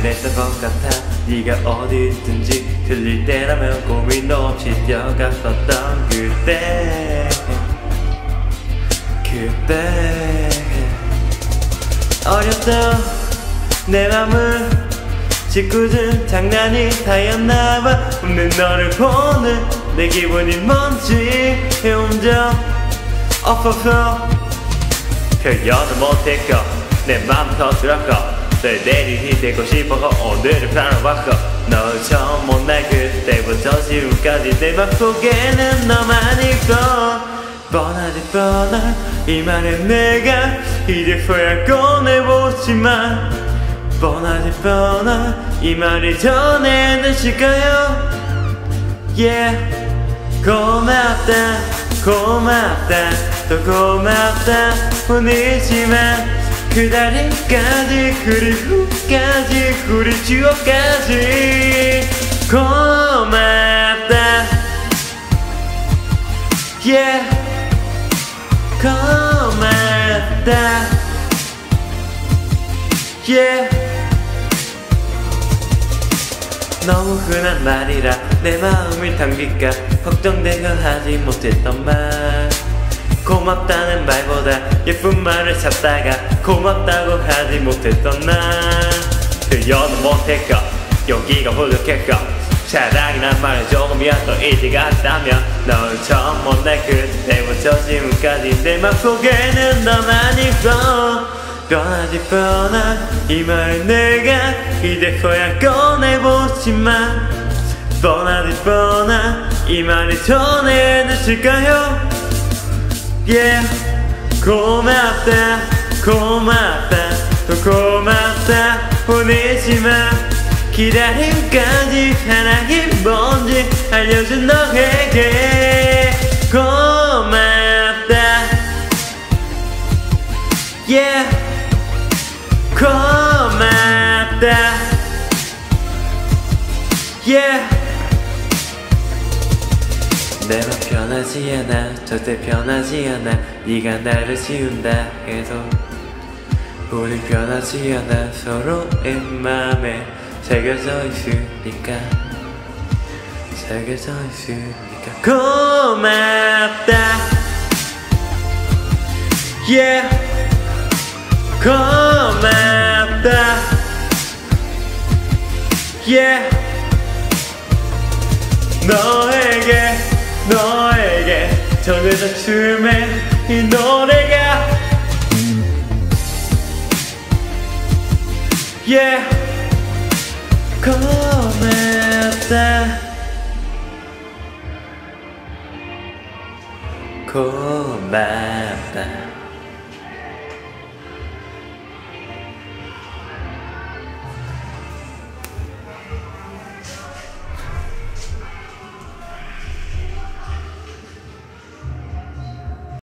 그랬던 것 같아 네가 어디 있든지 들릴 때라면 고민 없이 뛰어갔었던 그때. 그때. 어렸던 내 맘은 짓궂은 장난이 다였나봐. 웃는 너를 보는 내 기분이 뭔지 적 없어서 표현을 못했고 내 맘 터뜨렸고 널 내리히 되고 싶어서 오늘을 살아봤고 널 처음 만날 그때부터 지금까지 내 맘속에는 너만 있어 뻔하지 뻔한 이 말은 내가 이제서야 꺼내보지만. 뻔하지 뻔한 이 말이 전해내실까요. Yeah. 고맙다 고맙다. 또 고맙다. 뿐이지만 그다리까지 그리고 까지 우리 추억까지. 고맙다. Yeah. 고맙다. Yeah. 너무 흔한 말이라 내 마음을 담길까? 걱정되고 하지 못했던 말 고맙다는 말보다 예쁜 말을 찾다가 고맙다고 하지 못했던 날. 표현은 못했고 용기가 부족했고 사랑이란 말을 조금이라도 이지가 있다면 널 처음 만날 그때부터 지금까지 내 맘속에는 너만 있어. 변하지 변한 이 말 내가 이제서야 꺼내보지만. 뻔하지 뻔한 이 말이 전해주실까요 Yeah 고맙다 고맙다 또 고맙다. 보내지만 기다림까지 사랑이 뭔지 알려준 너에게. 고맙다. Yeah 고맙다. Yeah 내맘 변하지 않아. 절대 변하지 않아. 네가 나를 지운다 해도 우린 변하지 않아. 서로의 맘에 새겨져 있으니까. 새겨져 있으니까. 고맙다. Yeah. 고맙다. Yeah. 너에게 너에게 전해져 춤의 이 노래가. Yeah. 고맙다. 고맙다